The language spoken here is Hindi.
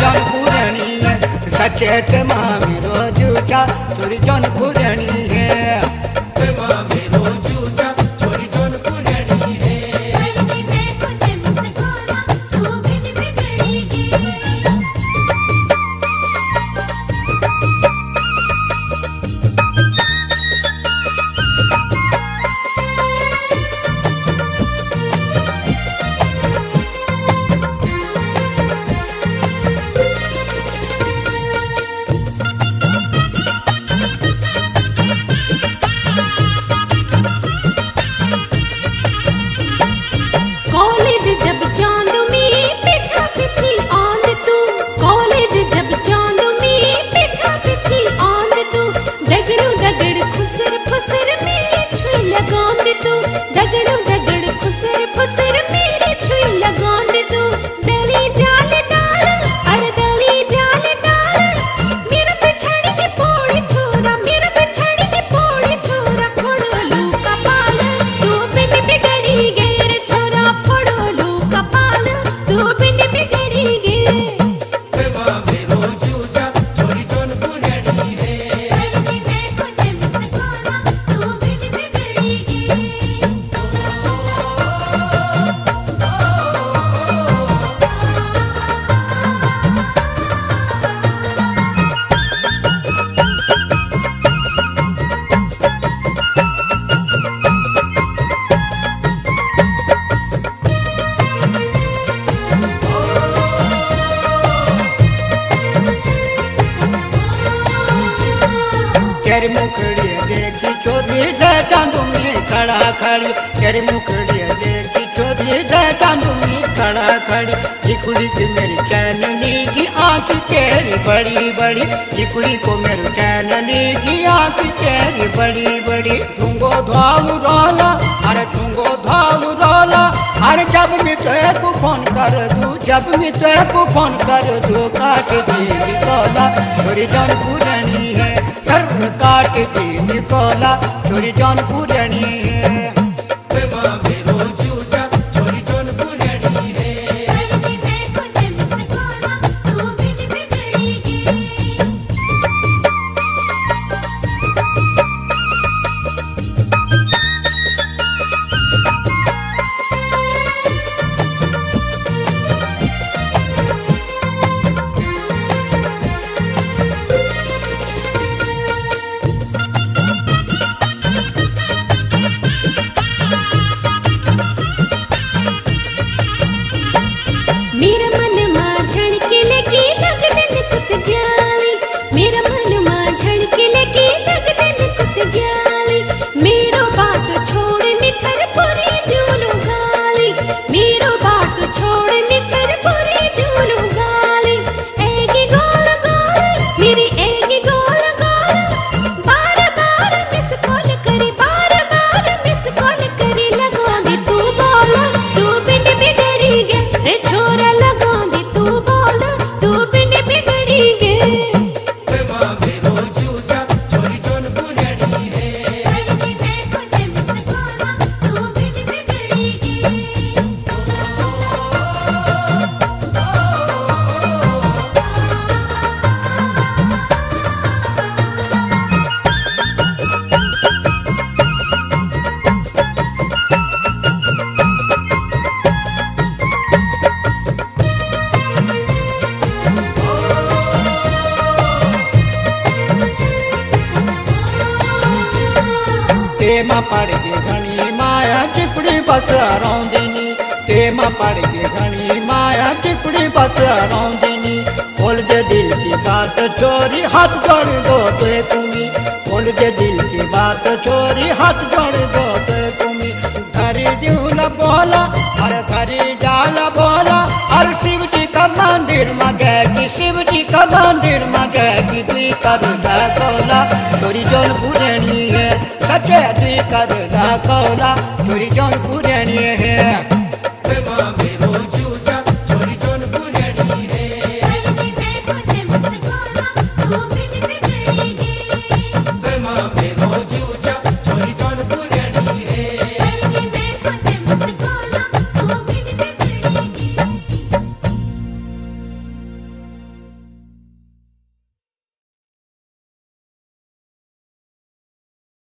जन पुरानी सचेत मामी रो झूठा चोरी जन पुरानी तेरी मुखड़ी देखी चोरी रे चांदू खड़ा खड़ी। तेरी मुखड़ी देखी चोरी रे चांदू खड़ा खड़ी। जिकुड़ी की मेरी चैननी की आँख तेरी बड़ी बड़ी। जिकुड़ी को मेरी चैननी की आँख तेरी बड़ी बड़ी। ठुंगो धालू रोला अरे ठुंगो धालू रोला। अरे जब मैं तेरे को फ़ोन कर दूँ, जब मैं तेरे को फ़ोन कर दूँ, काट देगी कोला छोरी जौन पुरानी है सर्व काट देगी कोला छोरी जौन તેમાં પડગે ઘણી માયા ચીકડી બસ રૌંદીની તેમાં પડગે ઘણી માયા ચીકડી બસ રૌંદીની બોલ દે દિલ की बात चोरी हाथ जोड़ दो ते तुम्ही बोल दे दिल की बात चोरी हाथ जोड़ दो ते तुम्ही घरी देऊला बोला अरे घरी डाला बोला अरे शिव जी का मंदिर में जाएगी शिव जी का मंदिर में दुई कर छोरी जोन पुरानी है सचे दुई कर कौला छोरी जोन पुरानी है